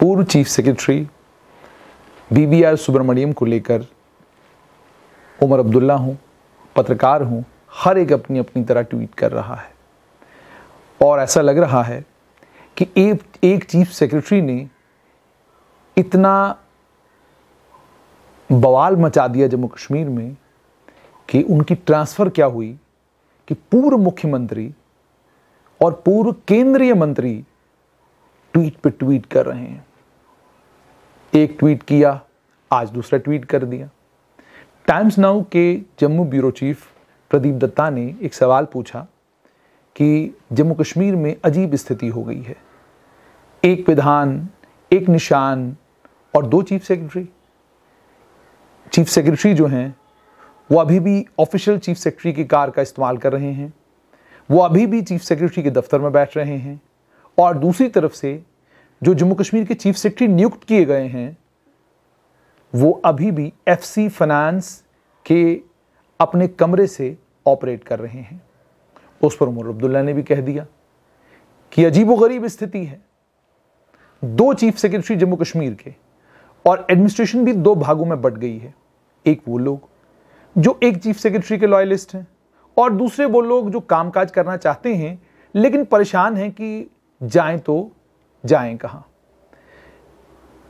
पूर्व chief secretary BBr Subramaniam को लेकर उमर अब्दुल्ला हूँ, पत्रकार हूँ, हर एक अपनी अपनी तरह ट्वीट कर रहा है। और ऐसा लग रहा है कि एक एक चीफ सेक्रेटरी ने इतना बवाल मचा दिया जम्मू कश्मीर में कि उनकी ट्रांसफ़र क्या हुई कि पूर्व मुख्यमंत्री और पूर्व केंद्रीय मंत्री ट्वीट पे ट्वीट कर रहे हैं। एक ट्वीट किया, आज दूसरा ट्वीट कर दिया। टाइम्स नाउ के जम्मू ब्यूरो चीफ प्रदीप दत्ता ने एक सवाल पूछा कि जम्मू कश्मीर में अजीब स्थिति हो गई है। एक विधान एक निशान और दो चीफ सेक्रेटरी चीफ सेक्रेटरी जो हैं, वो अभी भी ऑफिशियल चीफ सेक्रेटरी की कार का इस्तेमाल कर रहे हैं। वो अभी भी चीफ सेक्रेटरी के दफ्तर में बैठ रहे हैं। और दूसरी तरफ़ से जो जम्मू कश्मीर के चीफ सेक्रेटरी नियुक्त किए गए हैं, वो अभी भी एफसी फाइनेंस के अपने कमरे से ऑपरेट कर रहे हैं। उस पर उमर अब्दुल्ला ने भी कह दिया कि अजीब गरीब स्थिति है। दो चीफ सेक्रेटरी जम्मू कश्मीर के और एडमिनिस्ट्रेशन भी दो भागों में बट गई है। एक वो लोग, जो एक चीफ सेक्रेटरी के लॉयलिस्ट हैं, और दूसरे वो लोग जो कामकाज करना चाहते हैं, लेकिन परेशान हैं कि जाएँ तो जाएँ कहाँ?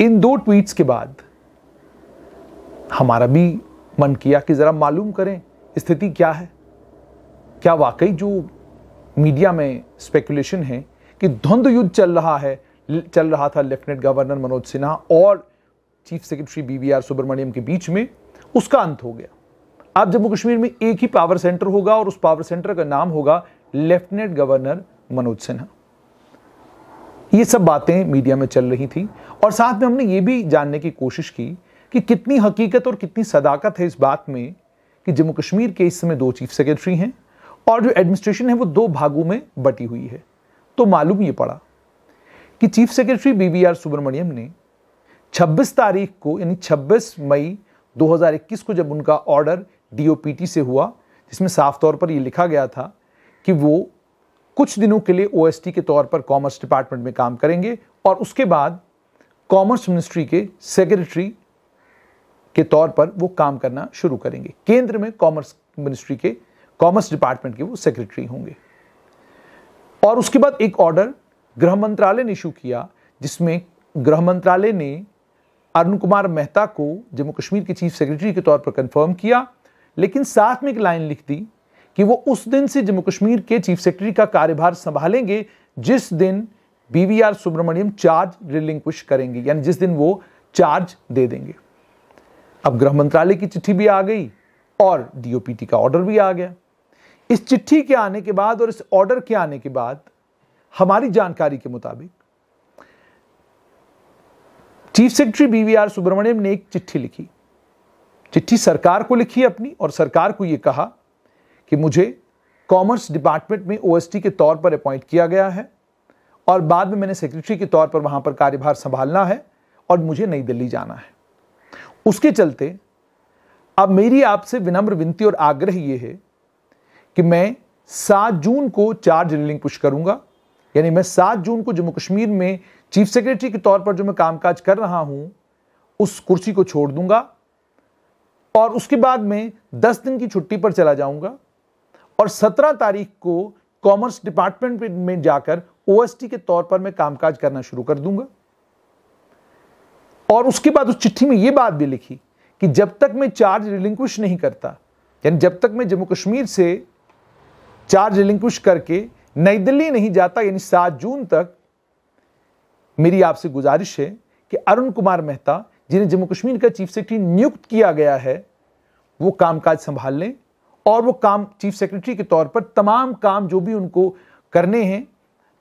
इन दो ट्वीट्स के बाद हमारा भी मन किया कि ज़रा मालूम करें, स्थिति क्या है? क्या वाकई जो मीडिया में स्पेकुलेशन है कि द्वंद्व युद्ध चल रहा है, चल रहा था लेफ्टिनेंट गवर्नर मनोज सिन्हा और chief secretary B V R Subrahmanyam के बीच में, उसका अंत हो गया। अब जम्मू कश्मीर में एक ही पावर सेंटर होगा और उस पावर सेंटर का नाम होगा लेफ्टिनेंट गवर्नर मनोज सिन्हा। ये सब बातें मीडिया में चल रही थी। और साथ में हमने ये भी जानने की कोशिश की कि कितनी हकीकत और कितनी सदाकत है इस बात में कि जम्मू कश्मीर के इस समय दो चीफ सेक्रेटरी हैं और जो एडमिनिस्ट्रेशन है वो दो भागों में बटी हुई है। तो मालूम ये पड़ा कि chief secretary B V R Subrahmanyam ने 26 तारीख को, यानी 26 मई 2021 को जब उनका ऑर्डर डीओपीटी से हुआ, जिसमें साफ़ तौर पर यह लिखा गया था कि वो कुछ दिनों के लिए ओएसटी के तौर पर कॉमर्स डिपार्टमेंट में काम करेंगे और उसके बाद कॉमर्स मिनिस्ट्री के सेक्रेटरी के तौर पर वो काम करना शुरू करेंगे। केंद्र में कॉमर्स मिनिस्ट्री के कॉमर्स डिपार्टमेंट के वो सेक्रेटरी होंगे। और उसके बाद एक ऑर्डर गृह मंत्रालय ने इशू किया, जिसमें गृह मंत्रालय ने अरुण कुमार मेहता को जम्मू कश्मीर के चीफ सेक्रेटरी के तौर पर कंफर्म किया, लेकिन साथ में एक लाइन लिख दी कि वो उस दिन से जम्मू कश्मीर के चीफ सेक्रेटरी का कार्यभार संभालेंगे, जिस दिन बीवीआर सुब्रमण्यम चार्ज रिलिंक्विश करेंगे, यानी जिस दिन वो चार्ज दे देंगे। अब गृह मंत्रालय की चिट्ठी भी आ गई और डीओपीटी का ऑर्डर भी आ गया। इस चिट्ठी के आने के बाद और इस ऑर्डर के आने के बाद हमारी जानकारी के मुताबिक चीफ सेक्रेटरी बीवीआर सुब्रमण्यम ने एक चिट्ठी लिखी। चिट्ठी सरकार को लिखी अपनी और सरकार को यह कहा कि मुझे कॉमर्स डिपार्टमेंट में ओएसटी के तौर पर अपॉइंट किया गया है और बाद में मैंने सेक्रेटरी के तौर पर वहाँ पर कार्यभार संभालना है और मुझे नई दिल्ली जाना है। उसके चलते अब मेरी आपसे विनम्र विनती और आग्रह यह है कि मैं सात जून को चार चार्ज रिलिंग करूँगा। यानी मैं सात जून को जम्मू कश्मीर में चीफ सेक्रेटरी के तौर पर जो मैं कामकाज कर रहा हूँ, उस कुर्सी को छोड़ दूँगा और उसके बाद में दस दिन की छुट्टी पर चला जाऊँगा। और सत्रह तारीख को कॉमर्स डिपार्टमेंट में जाकर ओएसटी के तौर पर मैं कामकाज करना शुरू कर दूँगा। और उसके बाद उस चिट्ठी में यह बात भी लिखी कि जब तक मैं चार्ज रिलिंक्विश नहीं करता, यानी जब तक मैं जम्मू कश्मीर से चार्ज रिलिंक्विश करके नई दिल्ली नहीं जाता, यानी सात जून तक मेरी आपसे गुजारिश है कि अरुण कुमार मेहता, जिन्हें जम्मू कश्मीर का चीफ सेक्रेटरी नियुक्त किया गया है, वो कामकाज संभाल लें। और वो काम चीफ सेक्रेटरी के तौर पर तमाम काम जो भी उनको करने हैं,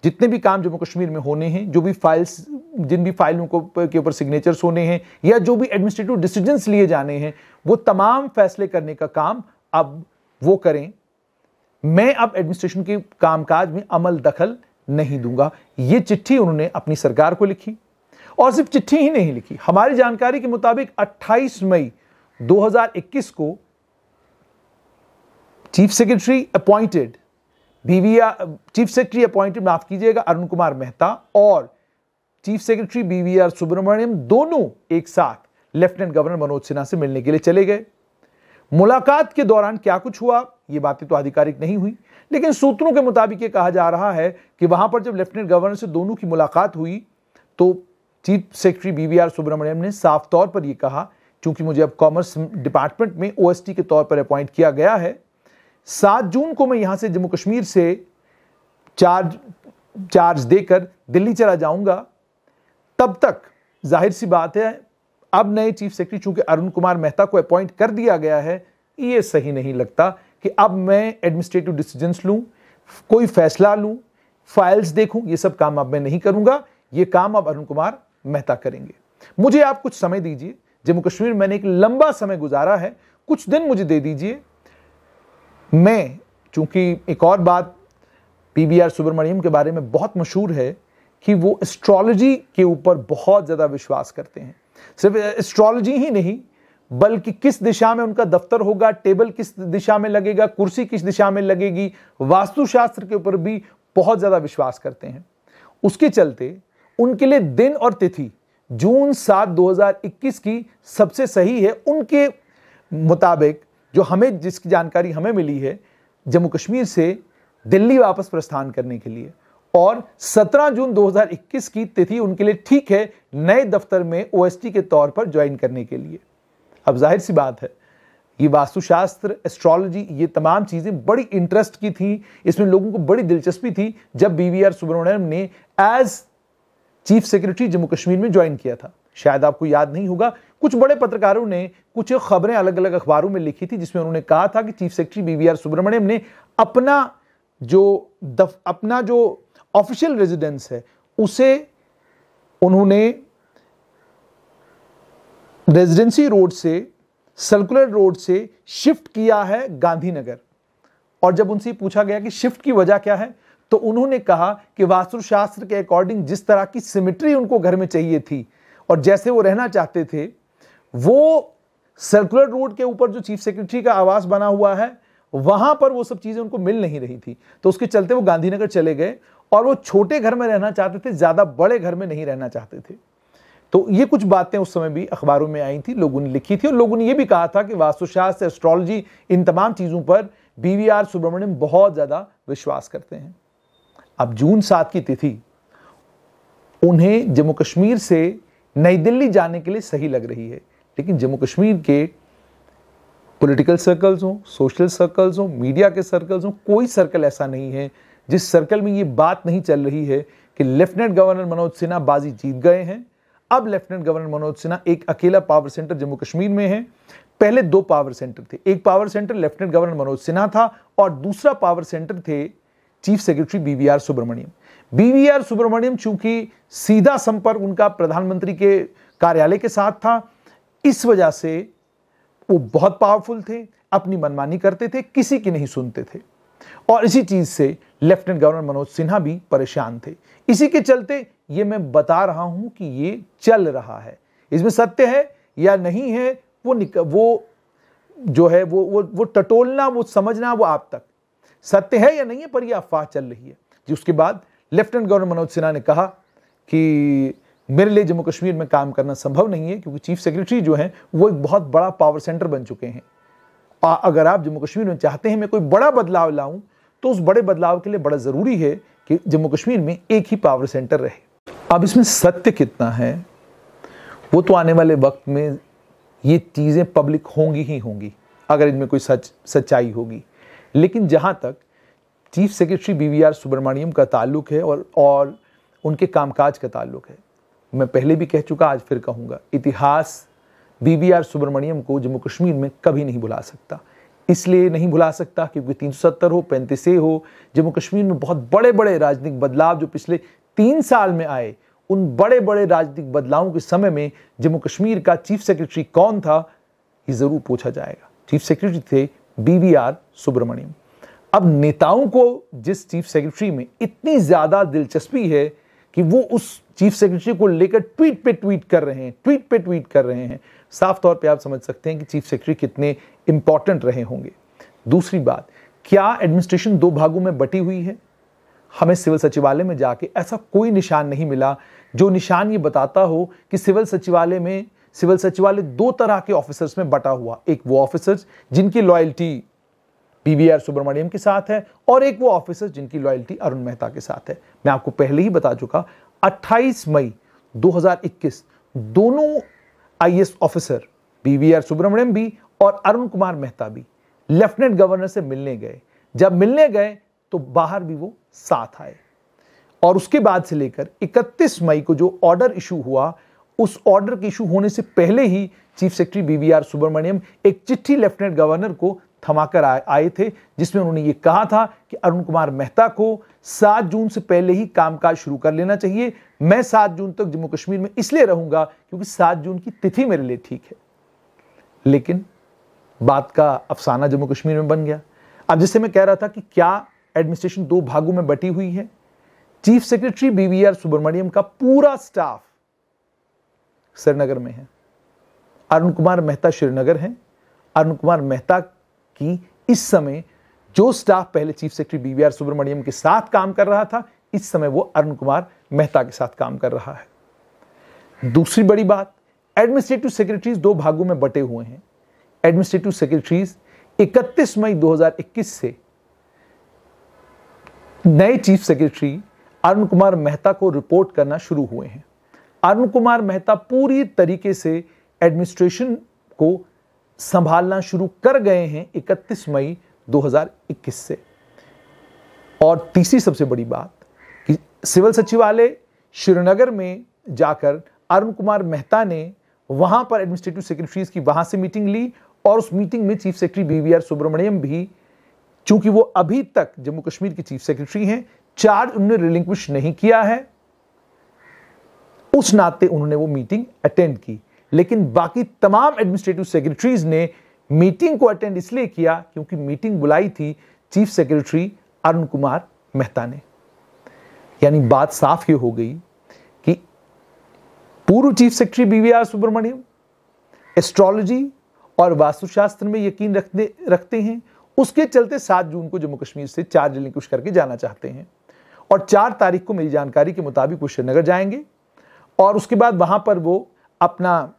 जितने भी काम जम्मू कश्मीर में होने हैं, जो भी फाइल्स जिन भी फाइलों को के ऊपर सिग्नेचर्स होने हैं, या जो भी एडमिनिस्ट्रेटिव डिसीजंस लिए जाने हैं, वो तमाम फैसले करने का काम अब वो करें। मैं अब एडमिनिस्ट्रेशन के कामकाज में अमल दखल नहीं दूँगा। ये चिट्ठी उन्होंने अपनी सरकार को लिखी, और सिर्फ़ चिट्ठी ही नहीं लिखी। हमारी जानकारी के मुताबिक 28 मई 2021 को chief secretary appointed, BVR, chief secretary appointed, माफ़ कीजिएगा, अरुण कुमार मेहता और चीफ सेक्रेटरी बीवीआर सुब्रमण्यम दोनों एक साथ लेफ्टिनेंट गवर्नर मनोज सिन्हा से मिलने के लिए चले गए। मुलाकात के दौरान क्या कुछ हुआ, ये बातें तो आधिकारिक नहीं हुई, लेकिन सूत्रों के मुताबिक ये कहा जा रहा है कि वहाँ पर जब लेफ्टिनेंट गवर्नर से दोनों की मुलाकात हुई तो चीफ सेक्रेटरी बीवीआर सुब्रमण्यम ने साफ़ तौर पर यह कहा क्योंकि मुझे अब कॉमर्स डिपार्टमेंट में ओएसटी के तौर पर अपॉइंट किया गया है सात जून को मैं यहाँ से जम्मू कश्मीर से चार्ज चार्ज देकर दिल्ली चला जाऊँगा। तब तक ज़ाहिर सी बात है, अब नए चीफ सेक्रेटरी चूँकि अरुण कुमार मेहता को अपॉइंट कर दिया गया है, ये सही नहीं लगता कि अब मैं एडमिनिस्ट्रेटिव डिसीज़न लूँ, कोई फैसला लूँ फाइल्स देखूँ, ये सब काम अब मैं नहीं करूँगा, ये काम अब अरुण कुमार मेहता करेंगे। मुझे आप कुछ समय दीजिए, जम्मू कश्मीर मैंने एक लंबा समय गुजारा है, कुछ दिन मुझे दे दीजिए मैं, चूँकि एक और बात पीबीआर सुब्रमण्यम के बारे में बहुत मशहूर है कि वो एस्ट्रोलॉजी के ऊपर बहुत ज़्यादा विश्वास करते हैं। सिर्फ़ एस्ट्रोलॉजी ही नहीं, बल्कि किस दिशा में उनका दफ्तर होगा, टेबल किस दिशा में लगेगा, कुर्सी किस दिशा में लगेगी, वास्तुशास्त्र के ऊपर भी बहुत ज़्यादा विश्वास करते हैं। उसके चलते उनके लिए दिन और तिथि, जून सात 2021 की सबसे सही है, उनके मुताबिक जो हमें, जिसकी जानकारी हमें मिली है, जम्मू कश्मीर से दिल्ली वापस प्रस्थान करने के लिए। और 17 जून 2021 की तिथि उनके लिए ठीक है, नए दफ्तर में ओएसटी के तौर पर ज्वाइन करने के लिए। अब ज़ाहिर सी बात है, ये वास्तुशास्त्र एस्ट्रोलॉजी ये तमाम चीज़ें बड़ी इंटरेस्ट की थी, इसमें लोगों को बड़ी दिलचस्पी थी, जब बीवीआर सुब्रमण्यम ने as chief secretary Jammu Kashmir में ज्वाइन किया था। शायद आपको याद नहीं होगा कुछ बड़े पत्रकारों ने कुछ खबरें अलग अलग अखबारों में लिखी थी, जिसमें उन्होंने कहा था कि चीफ सेक्रेटरी बीवीआर सुब्रमण्यम ने अपना जो दफ, अपना जो ऑफिशियल रेजिडेंस है, उसे उन्होंने रेजिडेंसी रोड से, सर्कुलर रोड से शिफ्ट किया है गांधीनगर। और जब उनसे पूछा गया कि शिफ्ट की वजह क्या है तो उन्होंने कहा कि वास्तुशास्त्र के अकॉर्डिंग जिस तरह की सिमिट्री उनको घर में चाहिए थी, और जैसे वो रहना चाहते थे वो सर्कुलर रोड के ऊपर जो चीफ सेक्रेटरी का आवास बना हुआ है, वहाँ पर वो सब चीज़ें उनको मिल नहीं रही थी। तो उसके चलते वो गांधीनगर चले गए और वो छोटे घर में रहना चाहते थे, ज़्यादा बड़े घर में नहीं रहना चाहते थे। तो ये कुछ बातें उस समय भी अखबारों में आई थी, लोगों ने लिखी थी और लोगों ने ये भी कहा था कि वास्तुशास्त्र एस्ट्रोलॉजी इन तमाम चीज़ों पर बीवीआर सुब्रमण्यम बहुत ज़्यादा विश्वास करते हैं। अब जून सात की तिथि, उन्हें जम्मू कश्मीर से नई दिल्ली जाने के लिए सही लग रही है। लेकिन जम्मू कश्मीर के पॉलिटिकल सर्कल्स हो सोशल सर्कल्स हो मीडिया के सर्कल्स हो, कोई सर्कल ऐसा नहीं है जिस सर्कल में ये बात नहीं चल रही है कि लेफ्टिनेंट गवर्नर मनोज सिन्हा बाजी जीत गए हैं। अब लेफ्टिनेंट गवर्नर मनोज सिन्हा एक अकेला पावर सेंटर जम्मू कश्मीर में है। पहले दो पावर सेंटर थे। एक power centre lieutenant governor Manoj Sinha था और दूसरा पावर सेंटर थे chief secretary BVR Subrahmanyam B BVR Subrahmanyam चूँकि सीधा संपर्क उनका प्रधानमंत्री के कार्यालय के साथ था इस वजह से वो बहुत पावरफुल थे, अपनी मनमानी करते थे, किसी की नहीं सुनते थे। और इसी चीज़ से लेफ्टिनेंट गवर्नर मनोज सिन्हा भी परेशान थे। इसी के चलते ये मैं बता रहा हूँ कि ये चल रहा है। इसमें सत्य है या नहीं है, वो वो जो है, वो वो वो टटोलना, वो समझना, वो आप तक। सत्य है या नहीं है, पर यह अफवाह चल रही है। जिसके बाद लेफ्टिनेंट गवर्नर मनोज सिन्हा ने कहा कि मेरे लिए जम्मू कश्मीर में काम करना संभव नहीं है, क्योंकि चीफ सेक्रेटरी जो है, वो एक बहुत बड़ा पावर सेंटर बन चुके हैं। अगर आप जम्मू कश्मीर में चाहते हैं मैं कोई बड़ा बदलाव लाऊं तो उस बड़े बदलाव के लिए बड़ा ज़रूरी है कि जम्मू कश्मीर में एक ही पावर सेंटर रहे। अब इसमें सत्य कितना है? वो तो आने वाले वक्त में ये चीज़ें पब्लिक होंगी ही होंगी, अगर इनमें कोई सच, सच्चाई होगी। लेकिन जहाँ तक chief secretary B V R Subrahmanyam का ताल्लुक है और और उनके कामकाज का ताल्लुक है मैं पहले भी कह चुका, आज फिर कहूँगा, इतिहास बीवीआर सुब्रमण्यम को जम्मू कश्मीर में कभी नहीं भुला सकता। इसलिए नहीं भुला सकता क्योंकि तीन सौ सत्तर हो, पैंतीस हो, जम्मू कश्मीर में बहुत बड़े बड़े राजनीतिक बदलाव जो पिछले तीन साल में आए, उन बड़े बड़े राजनीतिक बदलावों के समय में जम्मू कश्मीर का चीफ सेक्रेटरी कौन था, ये ज़रूर पूछा जाएगा। चीफ सेक्रेटरी थे बीवीआर सुब्रमण्यम। अब नेताओं को जिस चीफ सेक्रेटरी में इतनी ज़्यादा दिलचस्पी है कि वो उस चीफ सेक्रेटरी को लेकर ट्वीट पे ट्वीट कर रहे हैं, ट्वीट पे ट्वीट कर रहे हैं। साफ़ तौर पे आप समझ सकते हैं कि चीफ सेक्रेटरी कितने इंपॉर्टेंट रहे होंगे। दूसरी बात, क्या एडमिनिस्ट्रेशन दो भागों में बटी हुई है? हमें सिविल सचिवालय में जाके ऐसा कोई निशान नहीं मिला जो निशान ये बताता हो कि सिविल सचिवालय में, सिविल सचिवालय दो तरह के ऑफिसर्स में बटा हुआ। एक वो ऑफिसर्स जिनकी लॉयल्टी पीवीआर सुब्रमण्यम के साथ है और एक वो ऑफिसर जिनकी लॉयल्टी अरुण मेहता के साथ है। मैं आपको पहले ही बता चुका 28 मई 2021 दोनों आईएएस ऑफिसर पीवीआर सुब्रमण्यम भी और अरुण कुमार मेहता भी लेफ्टिनेंट गवर्नर से मिलने गए। जब मिलने गए तो बाहर भी वो साथ आए। और उसके बाद से लेकर 31 मई को जो ऑर्डर इशू हुआ, उस ऑर्डर के इशू होने से पहले ही चीफ सेक्रेटरी बीवीआर सुब्रमण्यम एक चिट्ठी लेफ्टिनेंट गवर्नर को थमाकर आए, थे जिसमें उन्होंने ये कहा था कि अरुण कुमार मेहता को 7 जून से पहले ही कामकाज शुरू कर लेना चाहिए। मैं 7 जून तक जम्मू कश्मीर में इसलिए रहूँगा क्योंकि 7 जून की तिथि मेरे लिए ठीक है। लेकिन बात का अफसाना जम्मू कश्मीर में बन गया। अब जैसे मैं कह रहा था कि क्या एडमिनिस्ट्रेशन दो भागों में बटी हुई है? चीफ सेक्रेटरी बीवीआर सुब्रमण्यम का पूरा स्टाफ श्रीनगर में है। अरुण कुमार मेहता श्रीनगर है। अरुण कुमार मेहता की इस समय जो स्टाफ पहले चीफ सेक्रेटरी बीवीआर सुब्रमण्यम के साथ काम कर रहा था, इस समय वो अरुण कुमार मेहता के साथ काम कर रहा है। दूसरी बड़ी बात एडमिनिस्ट्रेटिव सेक्रेटरीज दो भागों में बटे हुए हैं। एडमिनिस्ट्रेटिव सेक्रेटरीज 31 मई 2021 से नए चीफ सेक्रेटरी अरुण कुमार मेहता को रिपोर्ट करना शुरू हुए हैं। अरुण कुमार मेहता पूरी तरीके से एडमिनिस्ट्रेशन को संभालना शुरू कर गए हैं 31 मई 2021 से। और तीसरी सबसे बड़ी बात कि सिविल सचिवालय श्रीनगर में जाकर अरुण कुमार मेहता ने वहाँ पर एडमिनिस्ट्रेटिव सेक्रेटरीज की वहाँ से मीटिंग ली और उस मीटिंग में चीफ सेक्रेटरी बीवीआर सुब्रमण्यम भी, चूँकि वो अभी तक जम्मू कश्मीर के चीफ सेक्रेटरी हैं चार्ज उन्होंने रिलिंक्विश नहीं किया है। उस नाते उन्होंने वो मीटिंग अटेंड की। लेकिन बाकी तमाम एडमिनिस्ट्रेटिव सेक्रेटरीज ने मीटिंग को अटेंड इसलिए किया क्योंकि मीटिंग बुलाई थी चीफ सेक्रेटरी अरुण कुमार मेहता ने। यानी बात साफ़ ये हो गई कि पूर्व chief secretary BVR Subrahmanyam astrology और वास्तुशास्त्र में यकीन रखते रखते हैं। उसके चलते सात जून को जम्मू कश्मीर से चार रिलिंक्विश करके जाना चाहते हैं और चार तारीख को मेरी जानकारी के मुताबिक वो श्रीनगर जाएँगे और उसके बाद वहाँ पर वो अपना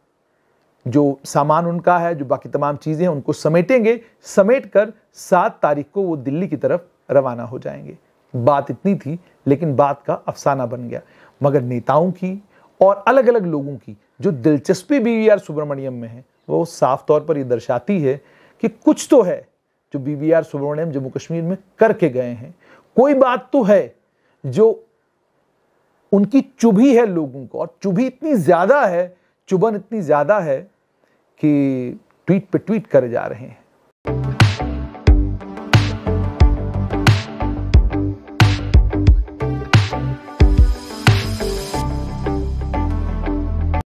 जो सामान उनका है, जो बाकी तमाम चीज़ें हैं, उनको समेटेंगे। समेट कर सात तारीख को वो दिल्ली की तरफ़ रवाना हो जाएँगे। बात इतनी थी, लेकिन बात का अफसाना बन गया। मगर नेताओं की और अलग अलग लोगों की जो दिलचस्पी बी सुब्रमण्यम में है, वो साफ़ तौर पर ये दर्शाती है कि कुछ तो है जो B V R Subrahmanyam Jammu Kashmir में करके गए हैं। कोई बात तो है जो उनकी चुभी है लोगों को, और चुभी इतनी ज़्यादा है, चुभन इतनी ज़्यादा है कि ट्वीट पे ट्वीट करे जा रहे हैं।